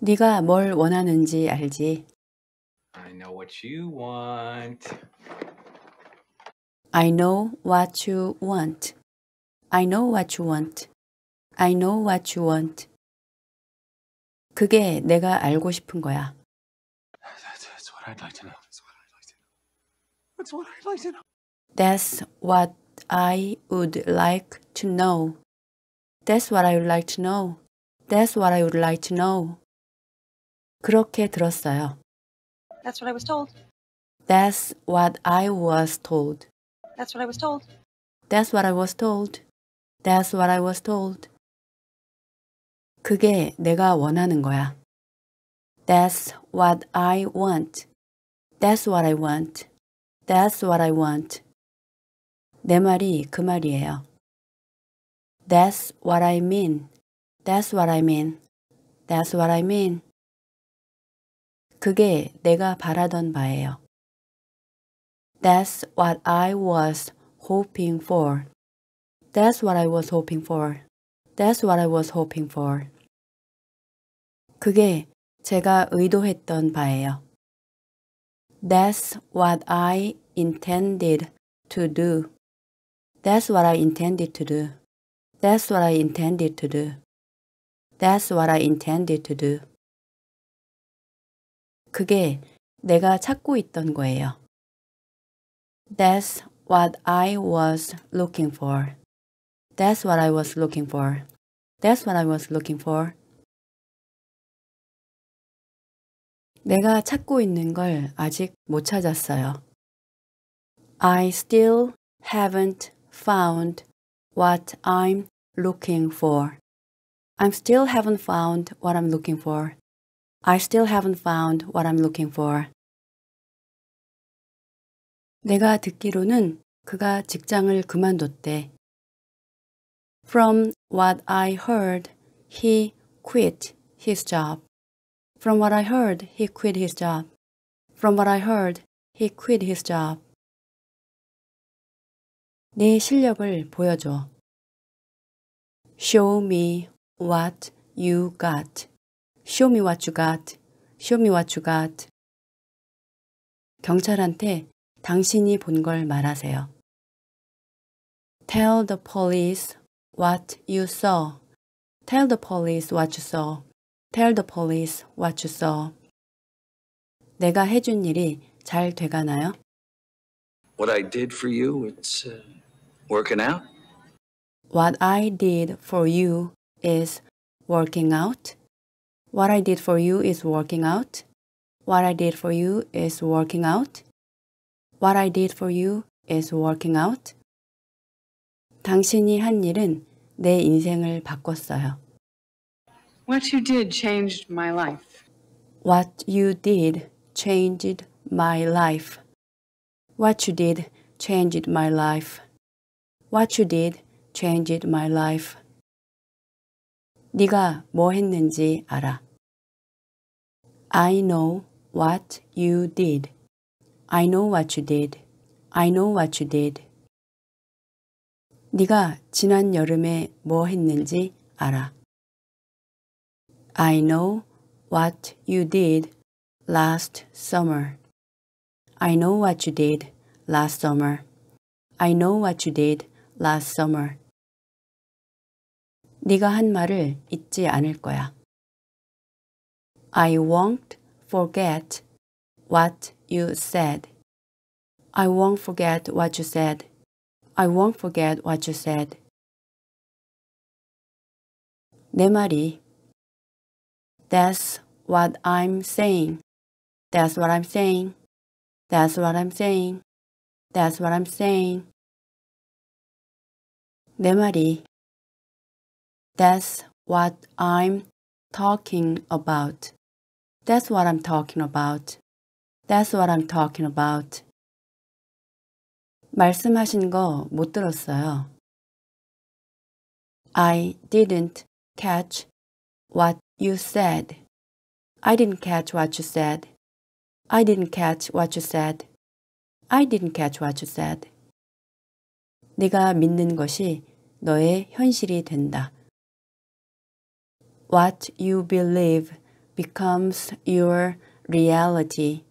네가 뭘 원하는지 알지? I know what you want. I know what you want. I know what you want. I know what you want. 그게 내가 알고 싶은 거야. That's what I'd like to know. That's what I'd like to know. That's what I would like to know. That's what I would like to know. That's what I would like to know. 그렇게 들었어요. That's what I was told. That's what I was told. That's what I was told. That's what I was told. That's what I was told. 그게 내가 원하는 거야. That's what I want. That's what I want. That's what I want. 내 말이 그 말이에요. That's what I mean. That's what I mean. That's what I mean. 그게 내가 바라던 바예요. That's what I was hoping for. That's what I was hoping for. That's what I was hoping for. 그게 제가 의도했던 바예요. That's what I intended to do. That's what I intended to do. That's what I intended to do. That's what I intended to do. 그게 내가 찾고 있던 거예요. That's what I was looking for. That's what I was looking for. That's what I was looking for. 내가 찾고 있는 걸 아직 못 찾았어요. I still haven't found what I'm looking for. I still haven't found what I'm looking for. I still haven't found what I'm looking for. 내가 듣기로는 그가 직장을 그만뒀대. From what I heard, he quit his job. From what I heard, he quit his job. From what I heard, he quit his job. 네 실력을 보여줘. Show me what you got. Show me what you got. Show me what you got. 경찰한테 당신이 본 걸 말하세요. Tell the police what you saw. Tell the police what you saw. Tell the police what you saw. 내가 해준 일이 잘 돼가나요? What I did for you, it's uh, working out. What I did for you is working out. What I did for you is working out. What I did for you is working out. What I did for you is working out. 당신이 한 일은 내 인생을 바꿨어요. What you did changed my life. What you did changed my life. What you did changed my life. What you did changed my life. 네가 뭐 했는지 알아. I know what you did. I know what you did. I know what you did. 네가 지난 여름에 뭐 했는지 알아. I know what you did last summer. I know what you did last summer. I know what you did last summer. 네가 한 말을 잊지 않을 거야. I won't forget what you said. I won't forget what you said. I won't forget what you said. 내 말이 That's what I'm saying. That's what I'm saying. That's what I'm saying. That's what I'm saying. 내 말이 That's what I'm talking about. That's what I'm talking about. That's what I'm talking about. 말씀하신 거 못 들었어요. I didn't catch what you said. I didn't catch what you said. I didn't catch what you said. I didn't catch what you said. 네가 믿는 것이 너의 현실이 된다. What you believe becomes your reality.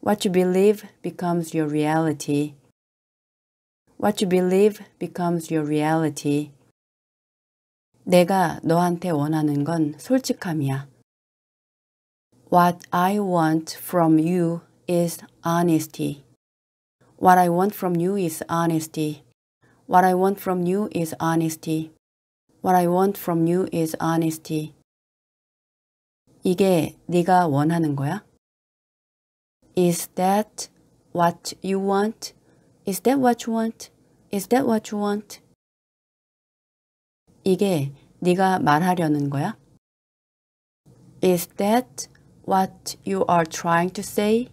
What you believe becomes your reality. What you believe becomes your reality. 내가 너한테 원하는 건 솔직함이야. What I want from you is honesty. What I want from you is honesty. What I want from you is honesty. What I want from you is honesty. 이게 네가 원하는 거야? Is that what you want? Is that what you want? Is that what you want? 이게 네가 말하려는 거야? Is that what you are trying to say?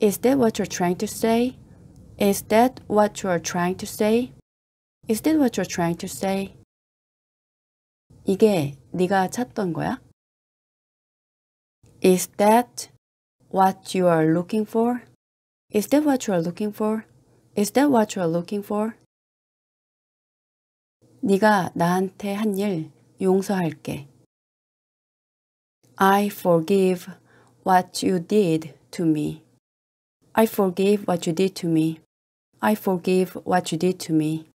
Is that what you're trying to say? Is that what you are trying to say? Is that what you're trying to say? 이게 네가 찾던 거야? Is that what you are looking for? Is that what you are looking for? Is that what you are looking for? 네가 나한테 한 일 용서할게. I forgive what you did to me. I forgive what you did to me. I forgive what you did to me.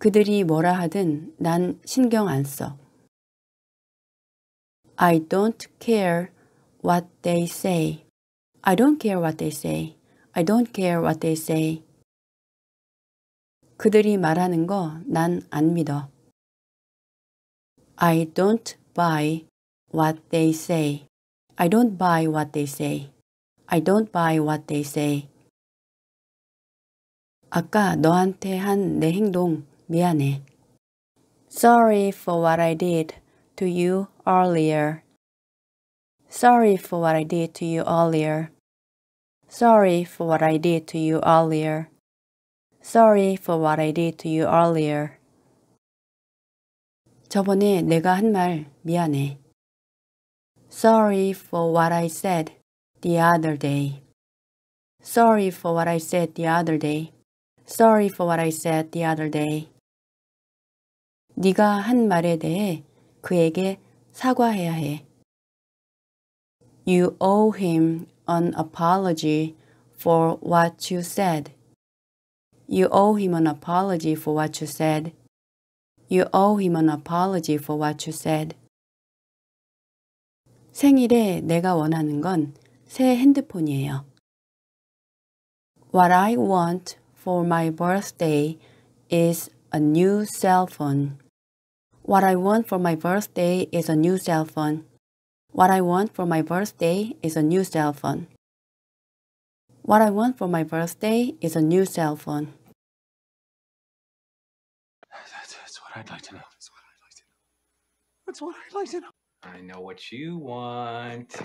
그들이 뭐라 하든 난 신경 안 써. I don't care what they say. I don't care what they say. I don't care what they say. 그들이 말하는 거 난 안 믿어. I don't buy what they say. I don't buy what they say. I don't buy what they say. 아까 너한테 한 내 행동 미안해. Sorry for what I did to you earlier. Sorry for what I did to you earlier. Sorry for what I did to you earlier. Sorry for what I did to you earlier. 저번에 내가 한 말 미안해. Sorry for what I said the other day. Sorry for what I said the other day. Sorry for what I said the other day. 네가 한 말에 대해 그에게 사과해야 해. You owe him an apology for what you said. You owe him an apology for what you said. You owe him an apology for what you said. 생일에 내가 원하는 건 새 핸드폰이에요. What I want for my birthday is a new cell phone. What I want for my birthday is a new cell phone. What I want for my birthday is a new cell phone. What I want for my birthday is a new cell phone. That's, that's what I'd like to know. That's what I'd like to know. That's what I'd like to know. I know what you want.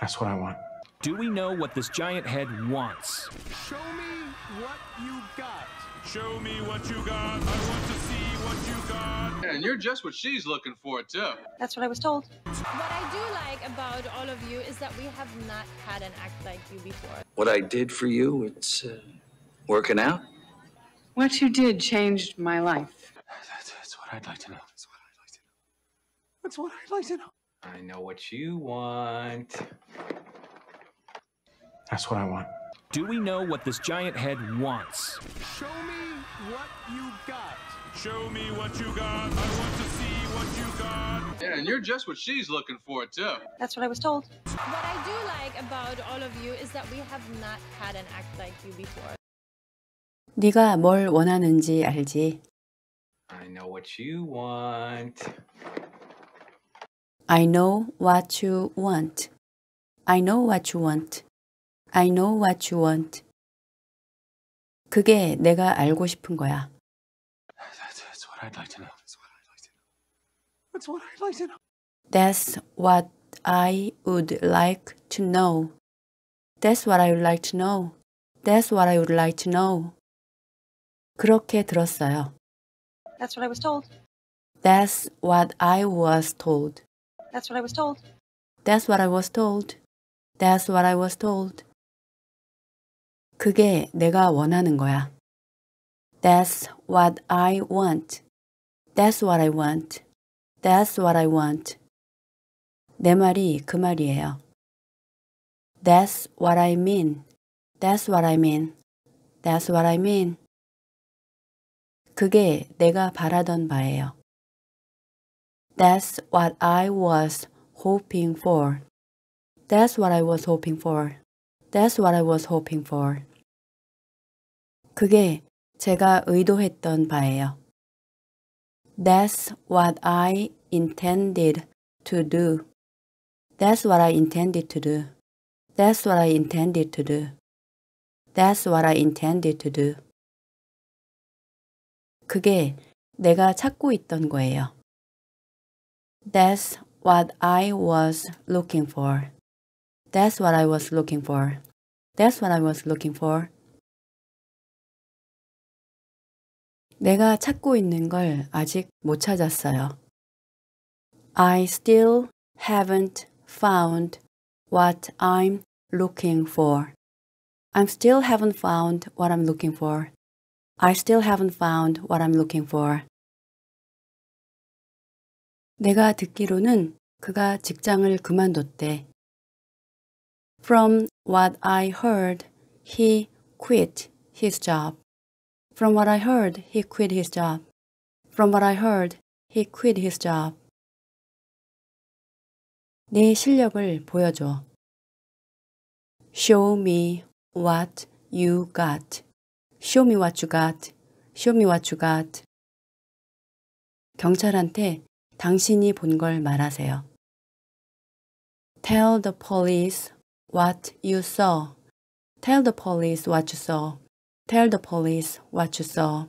That's what I want. Do we know what this giant head wants? Show me what you got. Show me what you got. I want to see what you got. And you're just what she's looking for, too. That's what I was told. What I do like about all of you is that we have not had an act like you before. What I did for you, it's uh, working out. What you did changed my life. That's, that's what I'd like to know. That's what I'd like to know. That's what I'd like to know. I know what you want. That's what I want. Do we know what this giant head wants? Show me what you got. Show me what you got. I want to see what you got. Yeah, and you're just what she's looking for, too. That's what I was told. What I do like about all of you is that we have not had an act like you before. 네가 뭘 원하는지 알지? I know what you want. I know what you want. I know what you want. I know what you want. 그게 내가 알고 싶은 거야. That's, that's what I'd like to know. That's what I'd like to know. That's what I would like to know. That's what I would like to know. That's what I would like to know. 그렇게 들었어요. That's what I was told. That's what I was told. That's what I was told. That's what I was told. That's what I was told. 그게 내가 원하는 거야. That's what I want. That's what I want. That's what I want. 내 말이 그 말이에요. That's what I mean. That's what I mean. That's what I mean. 그게 내가 바라던 바예요. That's what I was hoping for. That's what I was hoping for. That's what I was hoping for. 그게 제가 의도했던 바예요. That's what I intended to do. That's what I intended to do. That's what I intended to do. That's what I intended to do. 그게 내가 찾고 있던 거예요. That's what I was looking for. That's what I was looking for. That's what I was looking for. 내가 찾고 있는 걸 아직 못 찾았어요. I still haven't found what I'm looking for. I still haven't found what I'm looking for. I still haven't found what I'm looking for. 내가 듣기로는 그가 직장을 그만뒀대. From what I heard, he quit his job. From what I heard, he quit his job. From what I heard, he quit his job. 내 실력을 보여줘. Show me what you got. Show me what you got. Show me what you got. 경찰한테 당신이 본 걸 말하세요. Tell the police what you saw. Tell the police what you saw. Tell the police what you saw.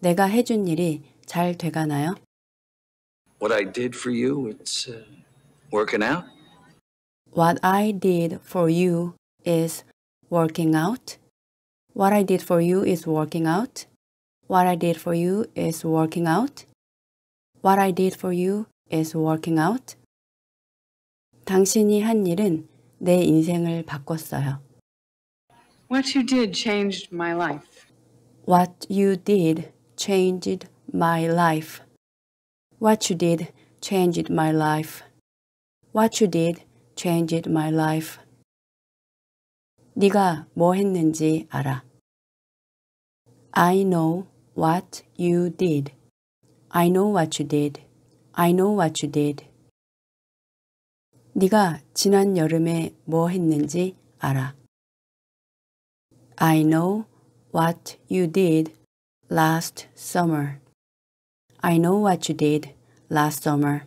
내가 해준 일이 잘 돼가나요? What I did for you, it's uh, working out. What I did for you is working out. What I did for you is working out. What I did for you is working out. What I did for you is working out. 당신이 한 일은 내 인생을 바꿨어요. What you did changed my life. What you did changed my life. What you did changed my life. What you did changed my life. 네가 뭐 했는지 알아. I know what you did. I know what you did. I know what you did. 네가 지난 여름에 뭐 했는지 알아. I know what you did last summer. I know what you did last summer.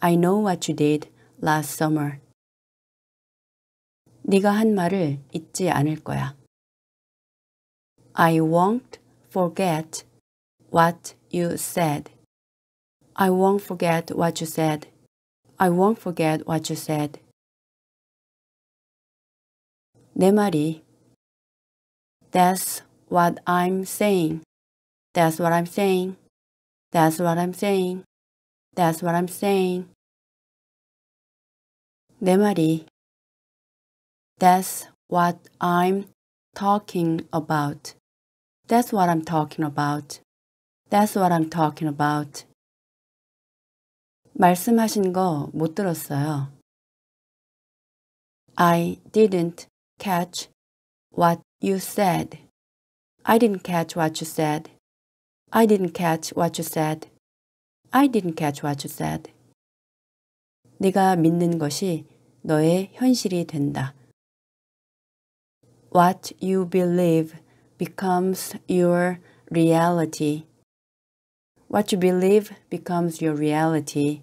I know what you did last summer. 네가 한 말을 잊지 않을 거야. I won't forget what you said. I won't forget what you said. I won't forget what you said. 내 말이 That's what I'm saying. That's what I'm saying. That's what I'm saying. That's what I'm saying. 내 말이 That's what I'm talking about. That's what I'm talking about. That's what I'm talking about. 말씀하신 거 못 들었어요. I didn't catch what you said. I didn't catch what you said. I didn't catch what you said. I didn't catch what you said. 네가 믿는 것이 너의 현실이 된다. What you believe becomes your reality. What you believe becomes your reality.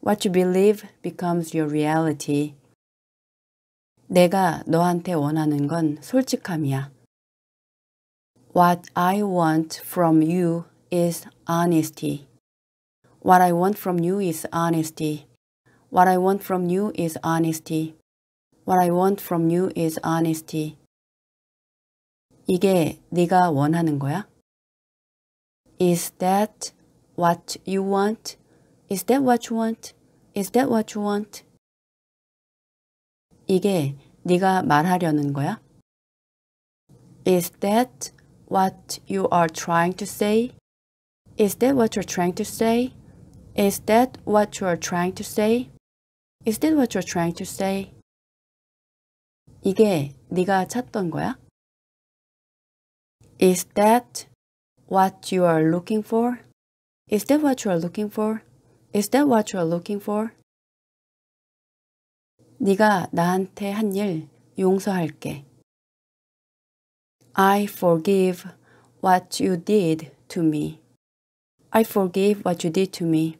What you believe becomes your reality. 내가 너한테 원하는 건 솔직함이야. What I want from you is honesty. What I want from you is honesty. What I want from you is honesty. What I want from you is honesty. 이게 네가 원하는 거야? Is that what you want? Is that what you want? Is that what you want? 이게 네가 말하려는 거야? Is that what you are trying to say? Is that what you're trying to say? Is that what you're trying to say? Is that what you're trying to say? 이게 네가 찾던 거야? Is that what you are looking for? Is that what you are looking for? Is that what you are looking for? 네가 나한테 한 일 용서할게. I forgive what you did to me. I forgive what you did to me.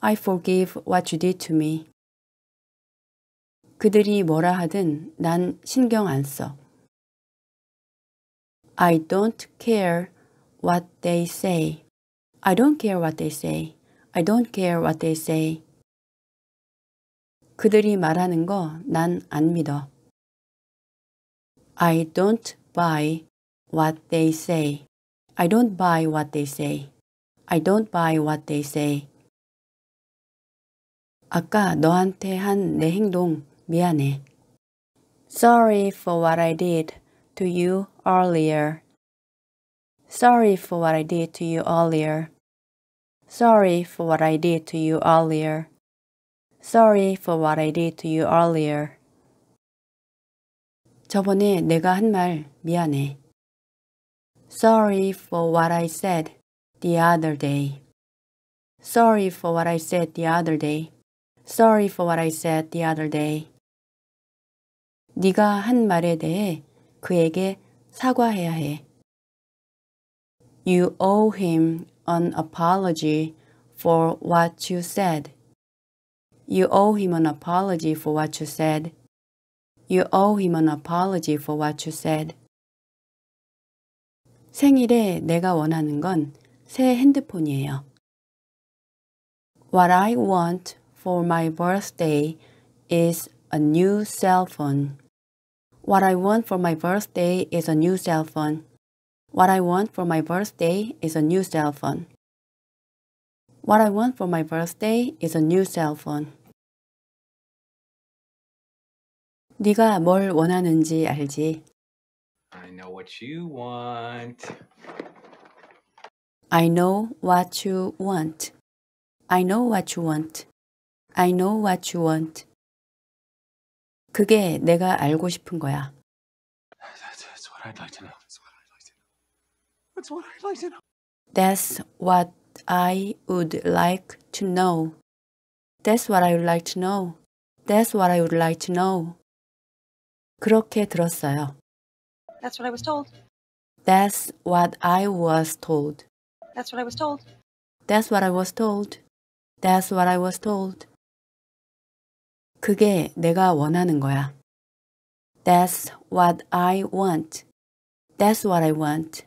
I forgive what you did to me. 그들이 뭐라 하든 난 신경 안 써. I don't care what they say. I don't care what they say. I don't care what they say. 그들이 말하는 거 난 안 믿어. I don't buy what they say. I don't buy what they say. I don't buy what they say. 아까 너한테 한 내 행동 미안해. Sorry for what I did to you earlier. Sorry for what I did to you earlier. Sorry for what I did to you earlier. Sorry for what I did to you earlier. 저번에 내가 한 말 미안해. Sorry for what I said the other day. Sorry for what I said the other day. Sorry for what I said the other day. 네가 한 말에 대해 그에게 사과해야 해. You owe him an apology for what you said. You owe him an apology for what you said. You owe him an apology for what you said. 생일에 내가 원하는 건 새 핸드폰이에요. What I want for my birthday is a new cell phone. What I want for my birthday is a new cell phone. What I want for my birthday is a new cell phone. What I want for my birthday is a new cell phone. 네가 뭘 원하는지 알지? I know what you want. I know what you want. I know what you want. I know what you want. 그게 내가 알고 싶은 거야. That's, that's what I'd like to know. That's what I'd like to know. That's what I would like to know. That's what I would like to know. That's what I would like to know. 그렇게 들었어요. That's what I was told. That's what I was told. That's what I was told. That's what I was told. That's what I was told. 그게 내가 원하는 거야. That's what I want. That's what I want.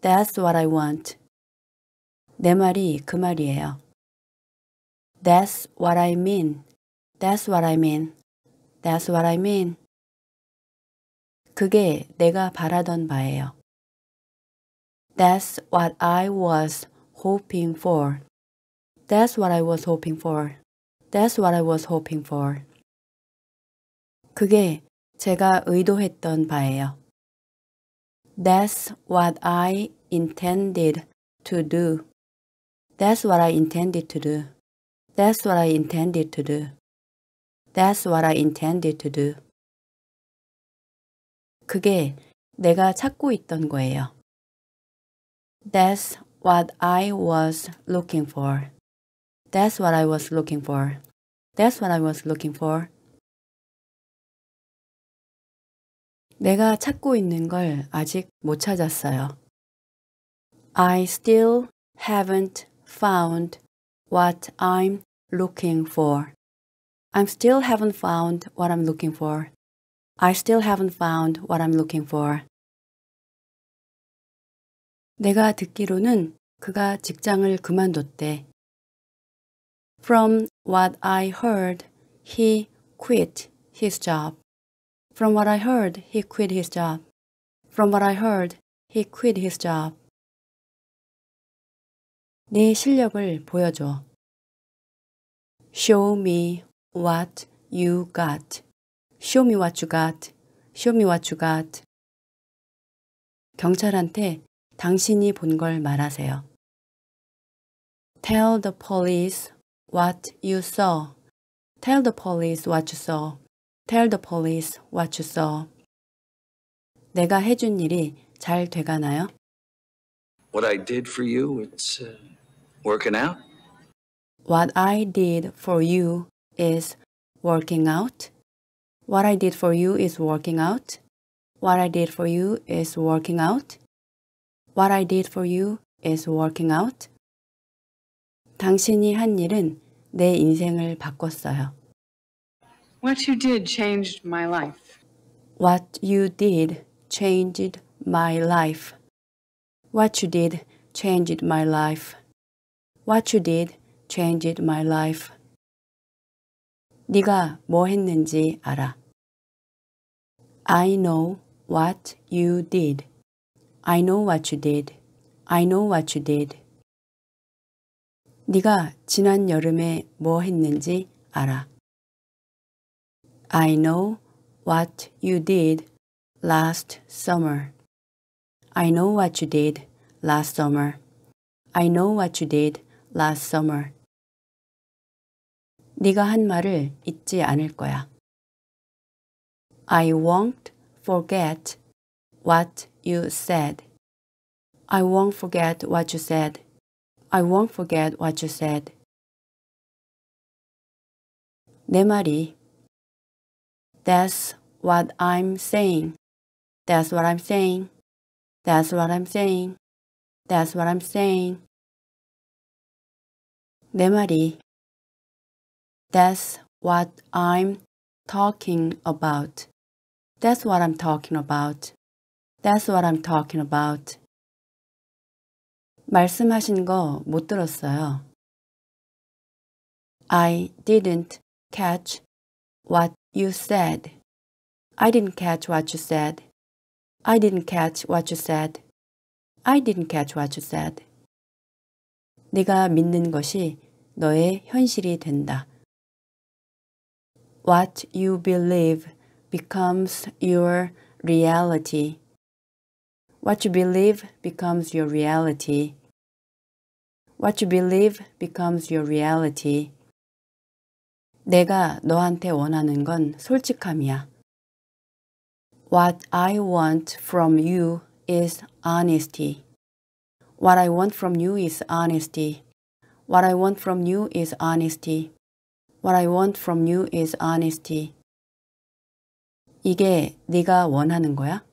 That's what I want. 내 말이 그 말이에요. That's what I mean. That's what I mean. That's what I mean. 그게 내가 바라던 바예요. That's what I was hoping for. That's what I was hoping for. That's what I was hoping for. 그게 제가 의도했던 바예요. That's what I intended to do. That's what I intended to do. That's what I intended to do. That's what I intended to do. 그게 내가 찾고 있던 거예요. That's what I was looking for. That's what I was looking for. That's what I was looking for. 내가 찾고 있는 걸 아직 못 찾았어요. I still haven't found what I'm looking for. I still haven't found what I'm looking for. I still haven't found what I'm looking for. 내가 듣기로는 그가 직장을 그만뒀대. From what I heard, he quit his job. From what I heard, he quit his job. From what I heard, he quit his job. 내 실력을 보여줘. Show me what you got. Show me what you got. Show me what you got. 경찰한테 당신이 본 걸 말하세요. Tell the police what you saw. Tell the police what you saw. Tell the police what you saw. 내가 해준 일이 잘 돼가나요? What I did for you, it's uh, working out. What I did for you is working out. What I did for you is working out. What I did for you is working out. What I did for you is working out. 당신이 한 일은 내 인생을 바꿨어요. What you did changed my life. What you did changed my life. What you did changed my life. What you did changed my life. 네가 뭐 했는지 알아. I know what you did. I know what you did. I know what you did. 네가 지난 여름에 뭐 했는지 알아. I know what you did last summer. I know what you did last summer. I know what you did last summer. 네가 한 말을 잊지 않을 거야. I won't forget what you said. I won't forget what you said. I won't forget what you said. 내 말이 That's what I'm saying. That's what I'm saying. That's what I'm saying. That's what I'm saying. 내 말이 That's what I'm talking about. That's what I'm talking about. That's what I'm talking about. 말씀하신 거 못 들었어요. I didn't catch what you said. I didn't catch what you said. I didn't catch what you said. I didn't catch what you said. 네가 믿는 것이 너의 현실이 된다. What you believe becomes your reality. What you believe becomes your reality. What you believe becomes your reality. 내가 너한테 원하는 건 솔직함이야. What I want from you is honesty. What I want from you is honesty. What I want from you is honesty. What I want from you is honesty. 이게 네가 원하는 거야?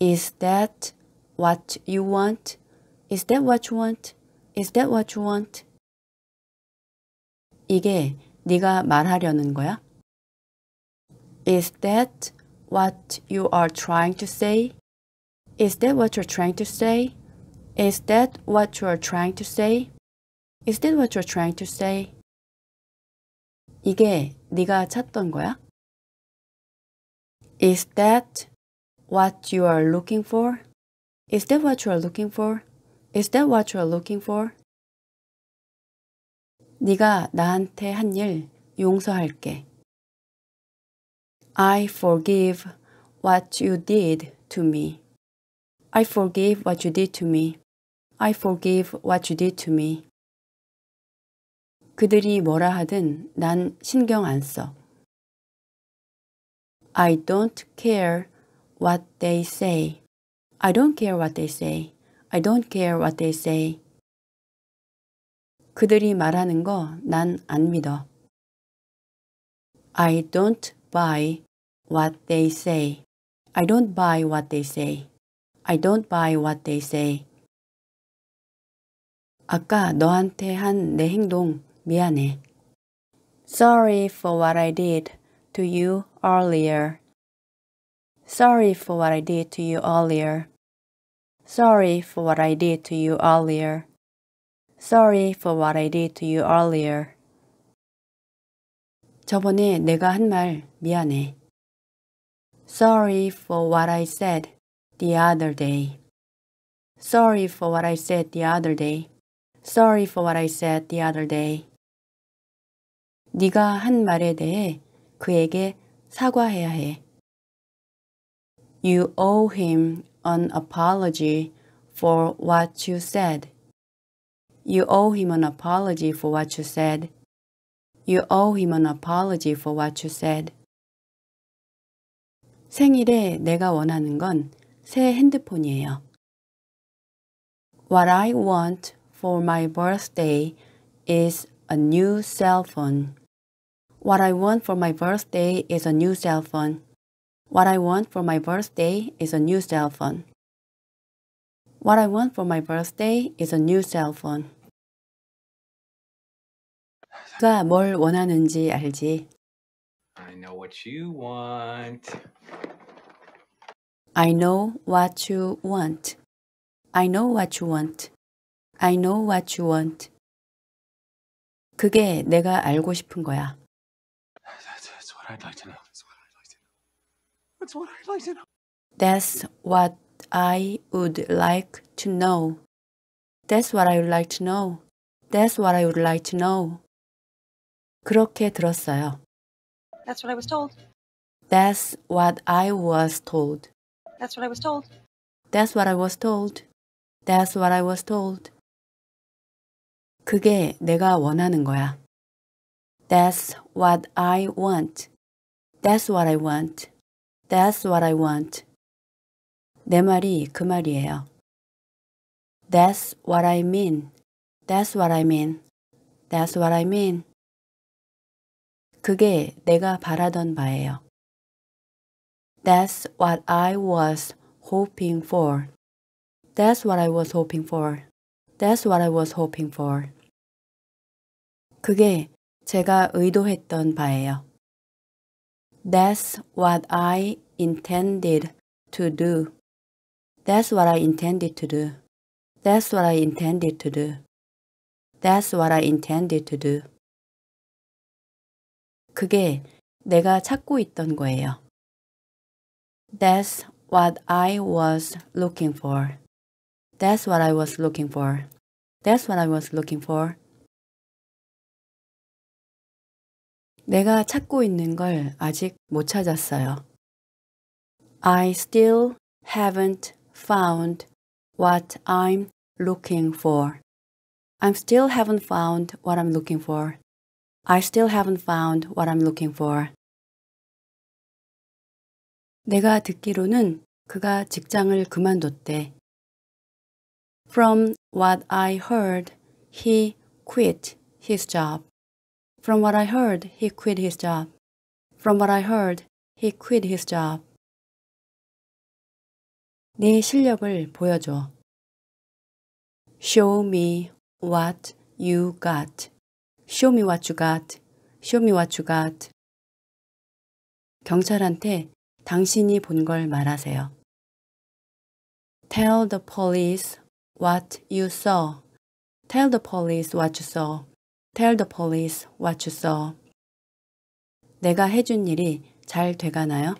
Is that what you want? Is that what you want? Is that what you want? 이게 네가 말하려는 거야? Is that what you are trying to say? Is that what you're trying to say? Is that what you are trying to say? Is that what you're trying to say? 이게 네가 찾던 거야? Is that what you are looking for? Is that what you are looking for? Is that what you are looking for? 네가 나한테 한 일 용서할게. I forgive what you did to me. I forgive what you did to me. I forgive what you did to me. 그들이 뭐라 하든 난 신경 안 써. I don't care what they say. I don't care what they say. I don't care what they say. 그들이 말하는 거 난 안 믿어. I don't buy what they say. I don't buy what they say. I don't buy what they say. 아까 너한테 한 내 행동 미안해. Sorry for what I did to you earlier. Sorry for what I did to you earlier. Sorry for what I did to you earlier. Sorry for what I did to you earlier. 저번에 내가 한 말 미안해. Sorry for what I said the other day. Sorry for what I said the other day. Sorry for what I said the other day. 네가 한 말에 대해 그에게 사과해야 해. You owe him an apology for what you said. You owe him an apology for what you said. You owe him an apology for what you said. 생일에 내가 원하는 건 새 핸드폰이에요. What I want for my birthday is a new cell phone. What I want for my birthday is a new cell phone. What I want for my birthday is a new cell phone. What I want for my birthday is a new cell phone. 가 뭘 원하는지 알지? I know what you want. I know what you want. I know what you want. I know what you want. 그게 내가 알고 싶은 거야. That's, that's what I'd like to know. That's what I'd like to know. That's what I would like to know. That's what I would like to know. That's what I would like to know. 그렇게 들었어요. That's what I was told. That's what I was told. That's what I was told. That's what I was told. That's what I was told. 그게 내가 원하는 거야. That's what I want. That's what I want. That's what I want. 내 말이 그 말이에요. That's what I mean. That's what I mean. That's what I mean. 그게 내가 바라던 바예요. That's what I was hoping for. That's what I was hoping for. That's what I was hoping for. 그게 제가 의도했던 바예요. That's what I intended to do. That's what I intended to do. That's what I intended to do. That's what I intended to do. 그게 내가 찾고 있던 거예요. That's what I was looking for. That's what I was looking for. That's what I was looking for. 내가 찾고 있는 걸 아직 못 찾았어요. I still haven't found what I'm looking for. I still haven't found what I'm looking for. I still haven't found what I'm looking for. 내가 듣기로는 그가 직장을 그만뒀대. From what I heard, he quit his job. From what I heard, he quit his job. From what I heard, he quit his job. 네 실력을 보여줘. Show me what you got. Show me what you got. Show me what you got. 경찰한테 당신이 본 걸 말하세요. Tell the police what you saw. Tell the police what you saw. Tell the police what you saw. 내가 해준 일이 잘 돼가나요?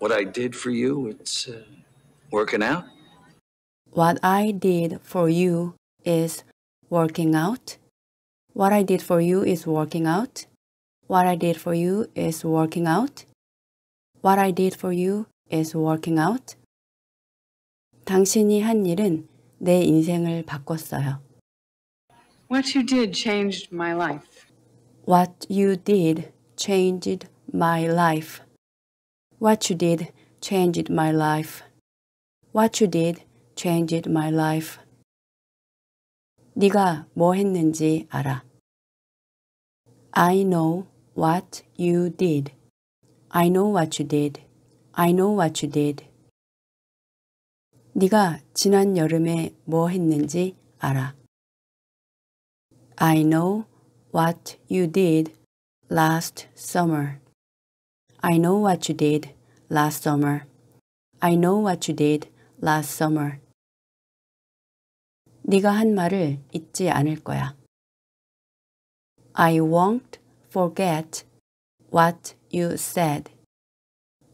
What I did for you, it's uh, working out. What I did for you is working out. What I did for you is working out. What I did for you is working out. What I did for you is working out. 당신이 한 일은 내 인생을 바꿨어요. What you did changed my life. What you did changed my life. What you did changed my life. What you did changed my life. 네가 뭐 했는지 알아. I know what you did. I know what you did. I know what you did. 네가 지난 여름에 뭐 했는지 알아. I know what you did last summer. I know what you did last summer. I know what you did last summer. 네가 한 말을 잊지 않을 거야. I won't forget what you said.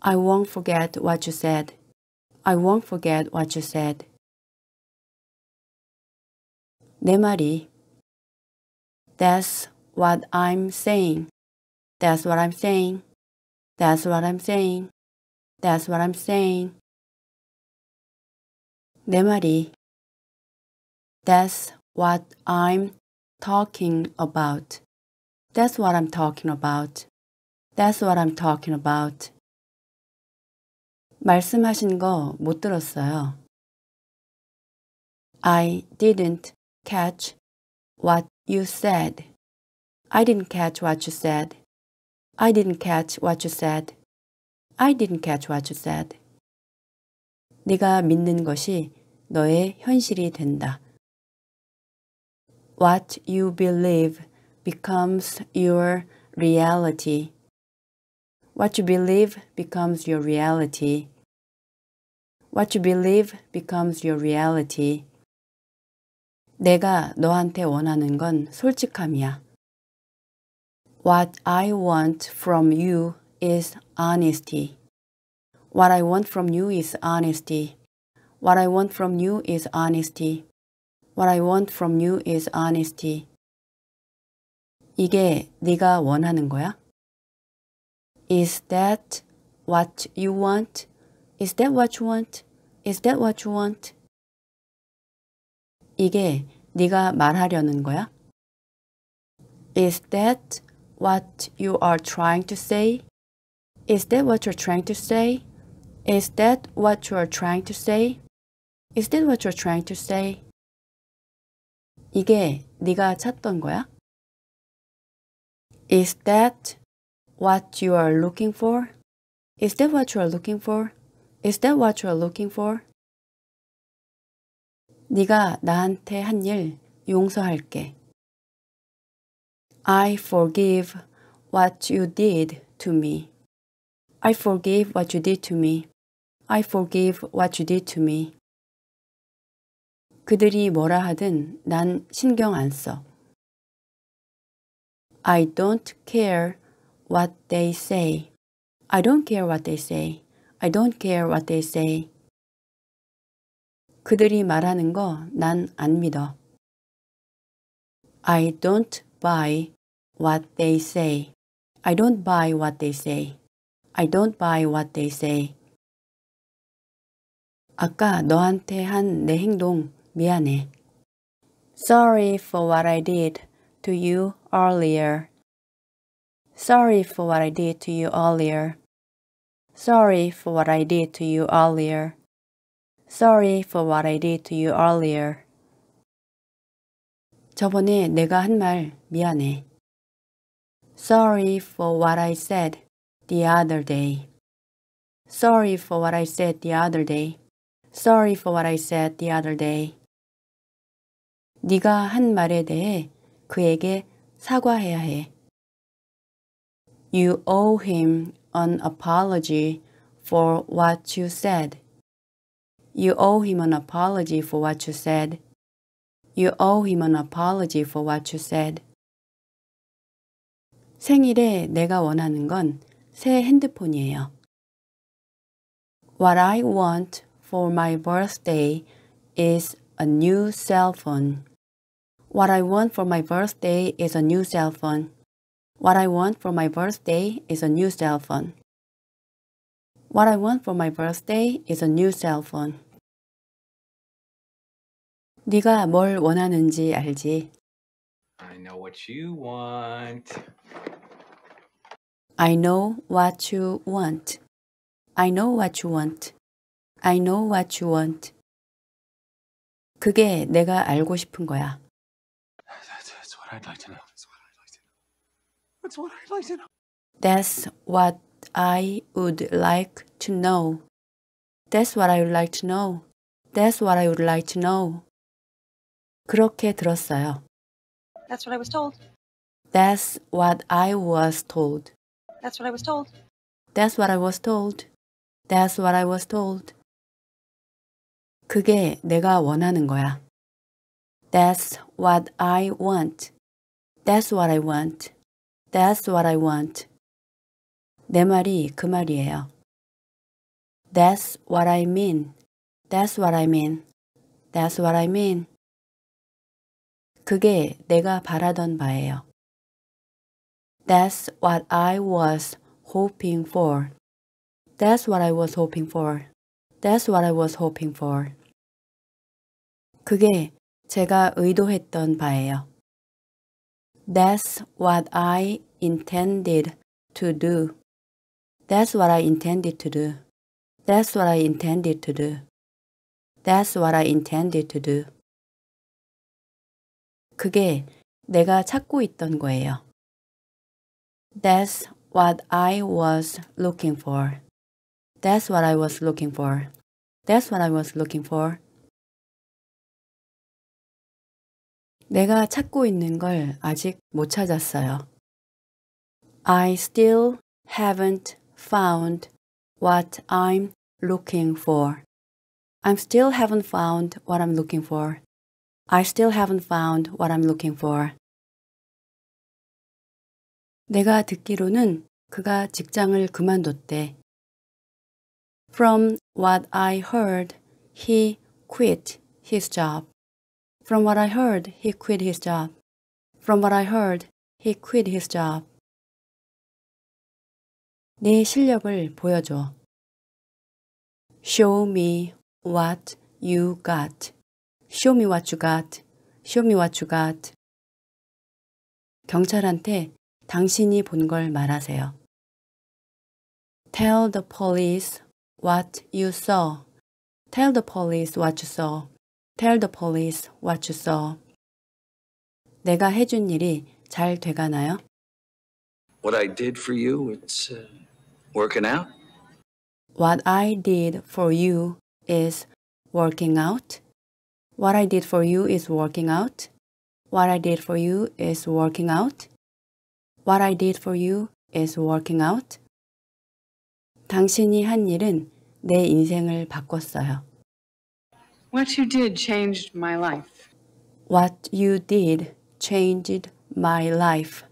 I won't forget what you said. I won't forget what you said. 내 말이 That's what I'm saying. That's what I'm saying. That's what I'm saying. That's what I'm saying. 내 말이 That's what I'm talking about. That's what I'm talking about. That's what I'm talking about. 말씀하신 거 못 들었어요. I didn't catch what you said. I didn't catch what you said. I didn't catch what you said. I didn't catch what you said. 네가 믿는 것이 너의 현실이 된다. What you believe becomes your reality. What you believe becomes your reality. What you believe becomes your reality. 내가 너한테 원하는 건 솔직함이야. What I want from you is honesty. What I want from you is honesty. What I want from you is honesty. What I want from you is honesty. 이게 네가 원하는 거야? Is that what you want? Is that what you want? Is that what you want? 이게 네가 말하려는 거야? Is that what you are trying to say? Is that what you're trying to say? Is that what you're trying to say? Is that what you're trying to say? 이게 네가 찾던 거야? Is that what you are looking for? Is that what you are looking for? Is that what you are looking for? 네가 나한테 한 일 용서할게. I forgive what you did to me. I forgive what you did to me. I forgive what you did to me. 그들이 뭐라 하든 난 신경 안 써. I don't care what they say. I don't care what they say. I don't care what they say. 그들이 말하는 거 난 안 믿어. I don't buy what they say. I don't buy what they say. I don't buy what they say. 아까 너한테 한 내 행동 미안해. Sorry for what I did to you earlier. Sorry for what I did to you earlier. Sorry for what I did to you earlier. Sorry for what I did to you earlier. 저번에 내가 한 말 미안해. Sorry for what I said the other day. Sorry for what I said the other day. Sorry for what I said the other day. 네가 한 말에 대해 그에게 사과해야 해. You owe him an apology for what you said. You owe him an apology for what you said. You owe him an apology for what you said. 생일에 내가 원하는 건 새 핸드폰이에요. What I want for my birthday is a new cell phone. What I want for my birthday is a new cell phone. What I want for my birthday is a new cell phone. What I want for my birthday is a new cell phone. 네가 뭘 원하는지 알지? I know what you want. I know what you want. I know what you want. I know what you want. 그게 내가 알고 싶은 거야. That's what I'd like to know. That's what I'd like to know. That's what I would like to know. That's what I would like to know. That's what I would like to know. 그렇게 들었어요. That's what I was told. That's what I was told. That's what I was told. That's what I was told. That's what I was told. 그게 내가 원하는 거야. That's what I want. That's what I want. That's what I want. 내 말이 그 말이에요. That's what I mean. That's what I mean. That's what I mean. 그게 내가 바라던 바예요. That's what I was hoping for. That's what I was hoping for. That's what I was hoping for. 그게 제가 의도했던 바예요. That's what I intended to do. That's what I intended to do. That's what I intended to do. That's what I intended to do. 그게 내가 찾고 있던 거예요. That's what I was looking for. That's what I was looking for. That's what I was looking for. 내가 찾고 있는 걸 아직 못 찾았어요. I still haven't found what I'm looking for. I still haven't found what I'm looking for. I still haven't found what I'm looking for. 내가 듣기로는 그가 직장을 그만뒀대. From what I heard, he quit his job. From what I heard, he quit his job. From what I heard, he quit his job. 내 실력을 보여줘. Show me what you got. Show me what you got. Show me what you got. 경찰한테 당신이 본 걸 말하세요. Tell the police what you saw. Tell the police what you saw. Tell the police what you saw. 내가 해준 일이 잘 돼가나요? What I did for you, it's uh, working out. What I did for you is working out. What I did for you is working out. What I did for you is working out. What I did for you is working out. 당신이 한 일은 내 인생을 바꿨어요. What you did changed my life. What you did changed my life.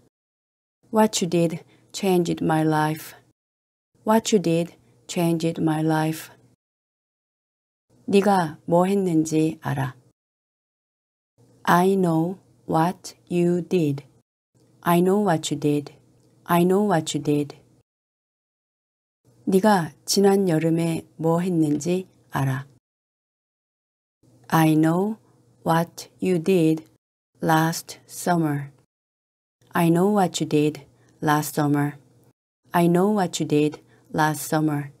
What you did changed my life. What you did changed my life. 네가 뭐 했는지 알아. I know what you did. I know what you did. I know what you did. 네가 지난 여름에 뭐 했는지 알아. I know what you did last summer. I know what you did last summer. I know what you did last summer.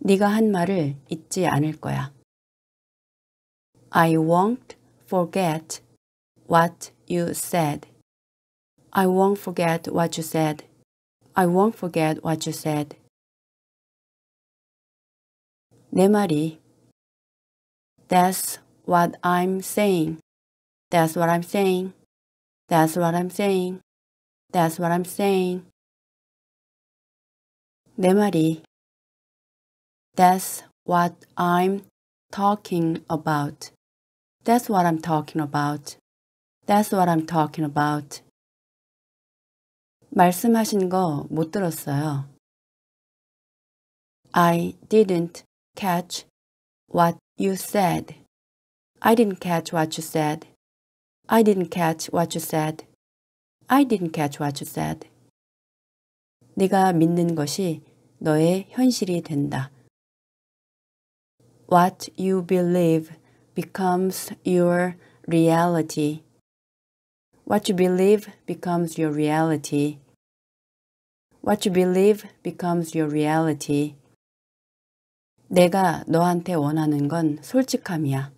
네가 한 말을 잊지 않을 거야. I won't forget what you said. I won't forget what you said. I won't forget what you said. 내 말이 That's what I'm saying. That's what I'm saying. That's what I'm saying. That's what I'm saying. 내 말이 That's what I'm talking about. That's what I'm talking about. That's what I'm talking about. 말씀하신 거 못 들었어요. I didn't catch what you said. I didn't catch what you said. I didn't catch what you said. I didn't catch what you said. 네가 믿는 것이 너의 현실이 된다. What you believe becomes your reality. What you believe becomes your reality. What you believe becomes your reality. 내가 너한테 원하는 건 솔직함이야.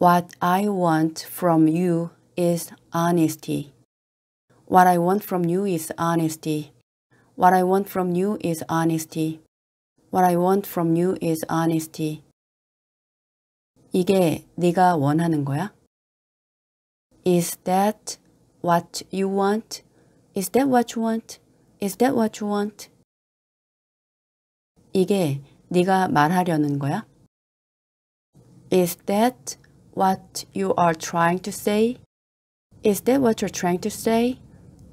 What I want from you is honesty. What I want from you is honesty. What I want from you is honesty. What I want from you is honesty. 이게 네가 원하는 거야? Is that what you want? Is that what you want? Is that what you want? 이게 네가 말하려는 거야? Is that what you are trying to say? Is that what you're trying to say?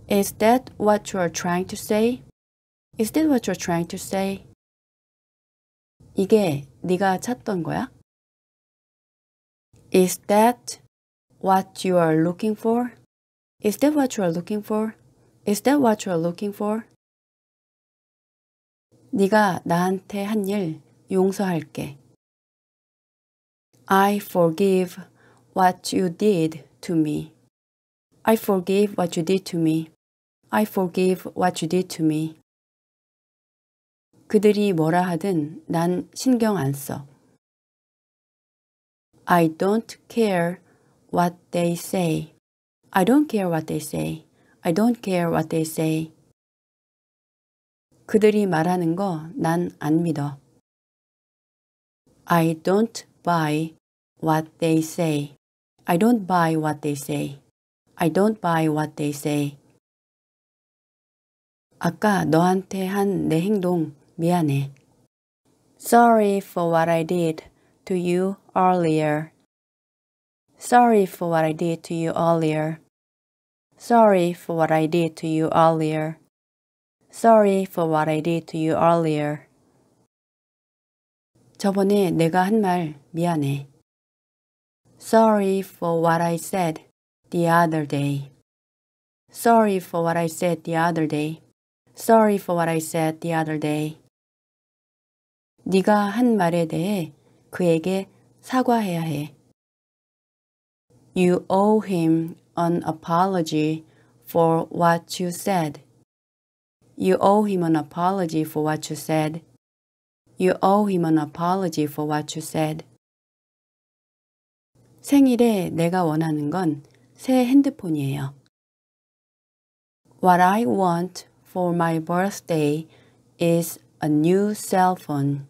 Is that what you are trying to say? Is that what you're trying to say? 이게 네가 찾던 거야? Is that what you are looking for? Is that what you are looking for? Is that what you are looking for? 네가 나한테 한 일 용서할게. I forgive what you did to me. I forgive what you did to me. I forgive what you did to me. 그들이 뭐라 하든 난 신경 안 써. I don't care what they say. I don't care what they say. I don't care what they say. 그들이 말하는 거 난 안 믿어. I don't buy what they say. I don't buy what they say. I don't buy what they say. 아까 너한테 한 내 행동 미안해. Sorry for what I did to you earlier. Sorry for what I did to you earlier. Sorry for what I did to you earlier. Sorry for what I did to you earlier. 저번에 내가 한 말 미안해. Sorry for what I said the other day. Sorry for what I said the other day. Sorry for what I said the other day. 네가 한 말에 대해 그에게 사과해야 해. You owe him an apology for what you said. You owe him an apology for what you said. You owe him an apology for what you said. 생일에 내가 원하는 건 새 핸드폰이에요. What I want for my birthday is a new cell phone.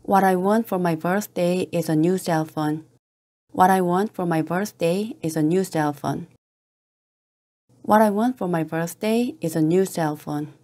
What I want for my birthday is a new cell phone. What I want for my birthday is a new cell phone. What I want for my birthday is a new cell phone.